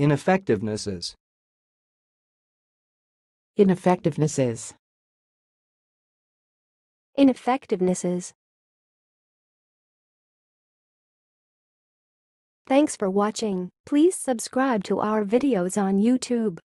Ineffectivenesses. Ineffectivenesses. Ineffectivenesses. Thanks for watching. Please subscribe to our videos on YouTube.